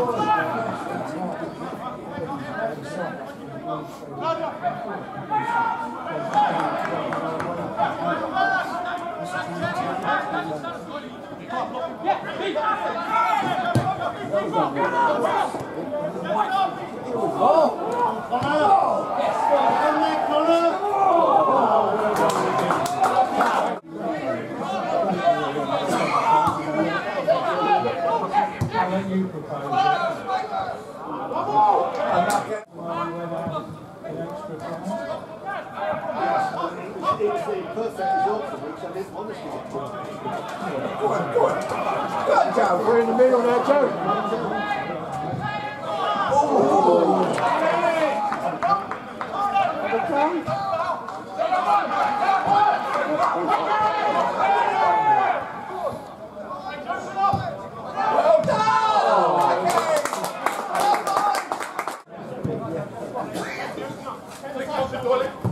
Oh! Connor! Yes! Connor! Connor! Oh! good, good. Good job. We're in the middle of that jerk.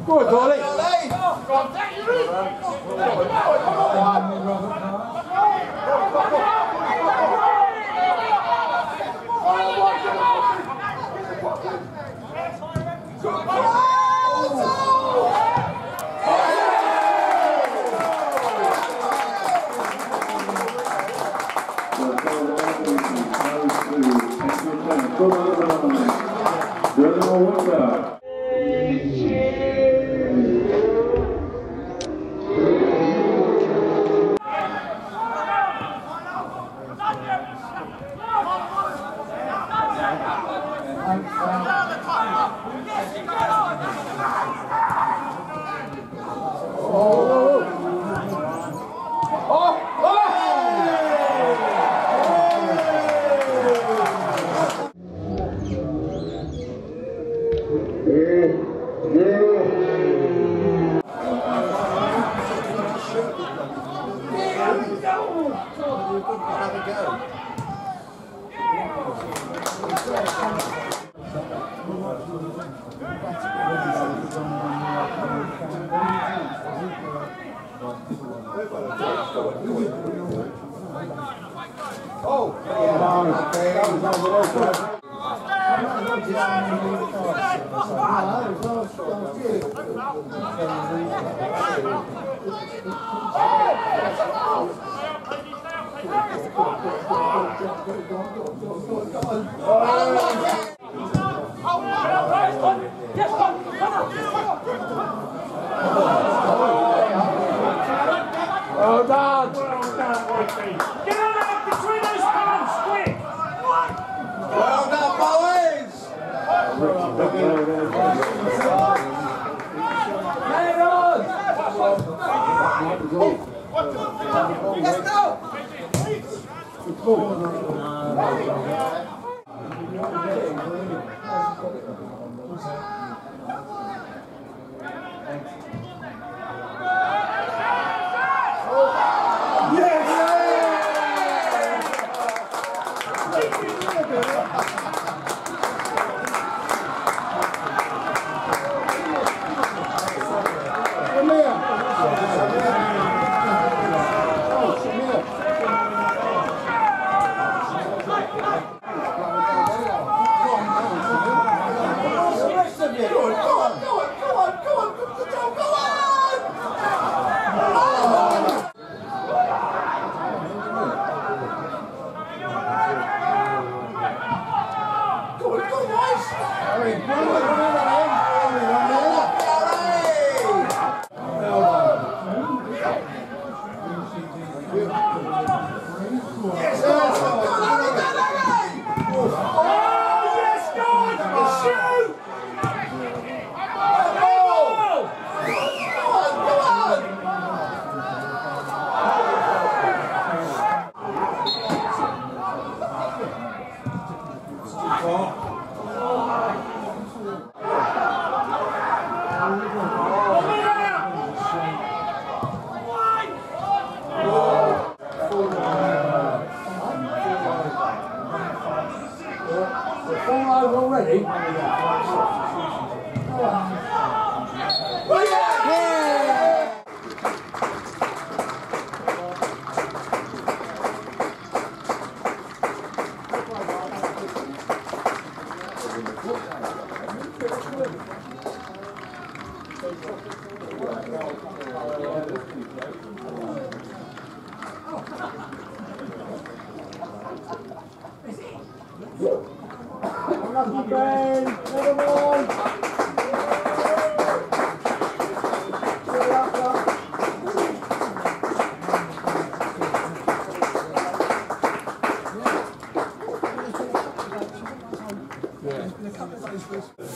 Good, Dolly. Brother Noel Westbrook. Oh, yeah. Let's go!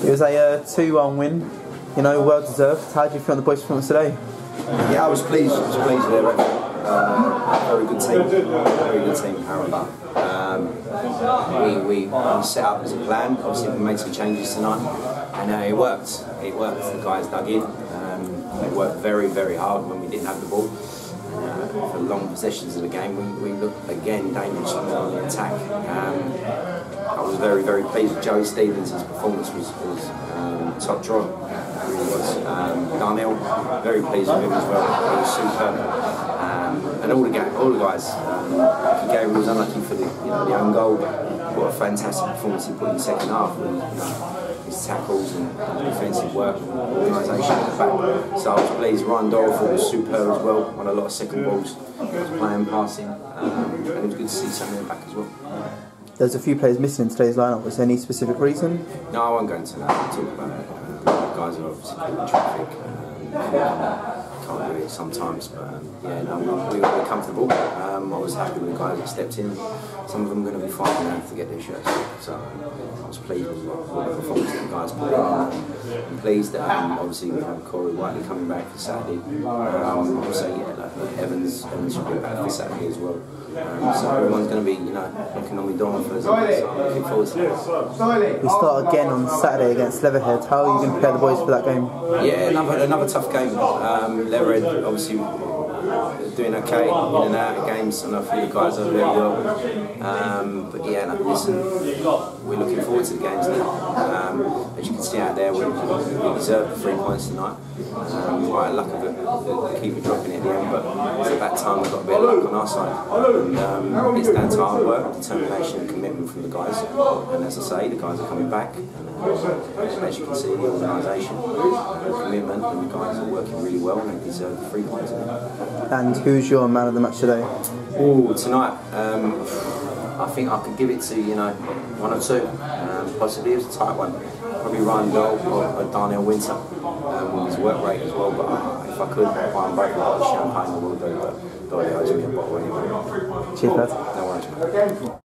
It was a uh, 2-1 win you know, well deserved. How do you feel on the boys' performance today? Yeah, I was pleased. I was pleased with it. Uh, very good team. Very good team, Harrow. Um, we, we, we set up as a plan. Obviously, we made some changes tonight, and uh, it worked. It worked. The guys dug in. Um, they worked very, very hard when we didn't have the ball. Uh, for long possessions of the game, we, we looked again dangerous on the attack. Um, I was very, very pleased with Joey Stevens. His performance was, was um, top draw. It was. Um, Darnell, very pleased with him as well. He was superb. Um, and all the, all the guys. Um, Gary was unlucky for the, you know, the own goal. but What a fantastic performance he put in the second half. With, you know, his tackles and defensive work and organisation at the back. So I was pleased. Ryan Dorothy was superb as well. Won a lot of second balls, playing, passing. Um, and it was good to see some of them back as well. There's a few players missing in today's lineup. Was there any specific reason? No, I won't go into that. I'll talk about it. Guys are obviously in traffic. Um, can't do it sometimes, but um, yeah, no, we, we were comfortable. Um, I was happy with the guys that stepped in. Some of them are going to be fine now to get their shirts. So I was pleased with the performance that the guys put in. I'm pleased that um, obviously we have Corey Whiteley coming back for Saturday. Um, like Evans, Evans should be back for Saturday as well. Um, so everyone's going to be, you know, looking on me down for so I'm looking forward to that. We start again on Saturday against Leatherhead. How are you going to prepare the boys for that game? Yeah, another another tough game. Um, Leatherhead obviously doing okay in and out of games, and I think the guys are very well. Um, but yeah, no, listen, we're looking forward to the games now. Um, as you can see out there, we, we deserve the three points tonight. Um, quite lucky that the keeper dropping it at the end, but it's at that time we've got a bit of luck on our side. Um, it's that hard work, determination, and commitment from the guys. And as I say, the guys are coming back. And, uh, as you can see, the organisation, uh, commitment, and the guys are working really well, and they deserve the three points. And who's your man of the match today? Oh, tonight, um, I think I could give it to, you know, one or two. Um, possibly it was a tight one. Probably Ryan Dole or, or Darnell Winter um, with his work rate as well. But I could buy them both a bottle of champagne, I will do. But